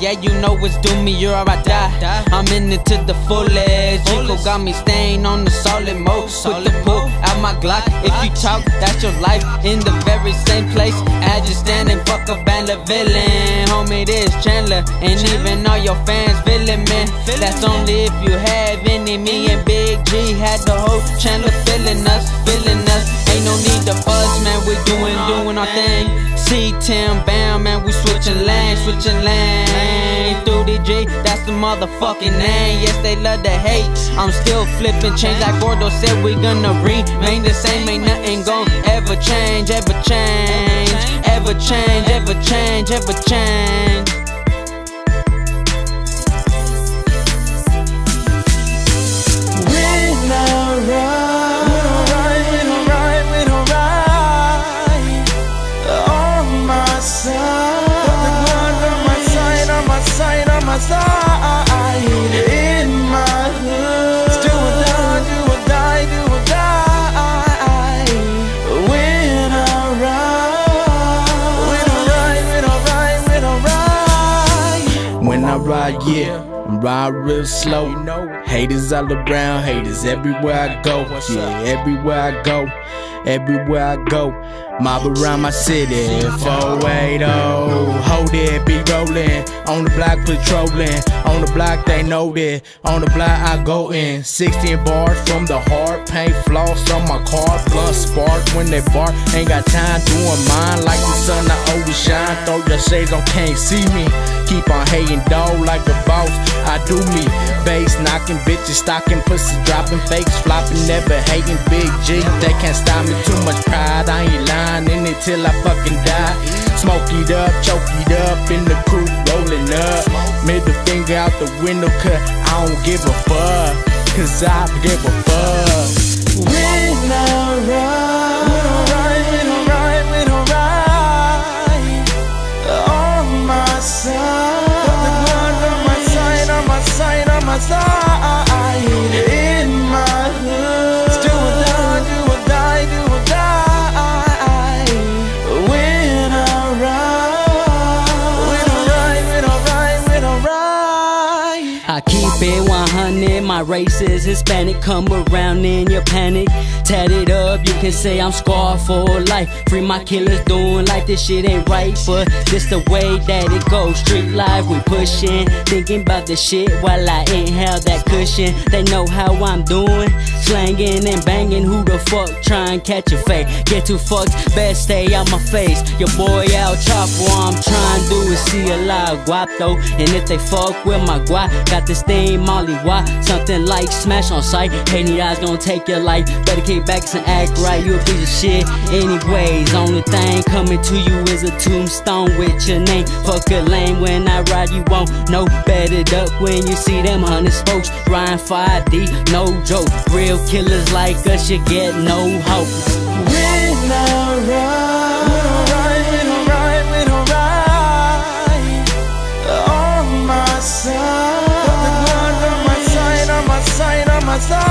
yeah, you know it's do me, you're I die. I'm in it to the fullest. Rico got me staying on the solid mode. Put the pull out my Glock. If you talk, that's your life in the very same place. As you standing, fuck a band of villain. Homie, this Chandler. And even all your fans feeling, man. That's only if you have any. Me and Big G had the whole Chandler feeling us, feeling us. Ain't no need to fuss, man. We're doing, doing our thing. See Tim Bam, man. We switching lanes, switching lanes. Through DJ, that's the motherfucking name. Yes, they love to hate. I'm still flipping change like Gordo said. We gonna remain the same. Ain't nothing gon' ever change, ever change, ever change, ever change, ever change. When I ride, yeah. I ride real slow. Haters all around, haters everywhere I go. Yeah, everywhere I go, everywhere I go. Mob around my city, 480. On the block patrolling. On the block, they know that. On the block, I go in. 16 bars from the heart. Paint floss on my car. Blunt spark when they bark. Ain't got time doing mine like the sun, I always shine. Throw your shades on, can't see me. Keep on hating, dog, like a boss. I do me. Bass knocking, bitches stocking, pussy dropping, fakes flopping, never hating. Big G, they can't stop me. Too much pride, I ain't in it till I fucking die. Smoke it up, choke it up in the coupe, rolling up. Middle finger out the window, cut. I don't give a fuck, cause I give a fuck. When I when my race is Hispanic. Come around in your panic. Tat it up, you can say I'm scarred for life. Free my killers doing life, this shit ain't right. But this the way that it goes. Street life, we pushing. Thinking about the shit while I inhale that cushion. They know how I'm doing. Slanging and banging, who the fuck try and catch a fake? Get too fucked, best stay out my face. Your boy out chop, what I'm trying to do is see a lot of guap though. And if they fuck with my guap, got this thing Molly Why? Something like smash on sight. Hating eyes gonna take your life. Better kick back and act right, you a piece of shit. Anyways, only thing coming to you is a tombstone with your name. Fuck a lame when I ride, you won't know better duck when you see them hundred spokes. Ryan 5D, no joke. Real killers like us, you get no hope. When I ride, ride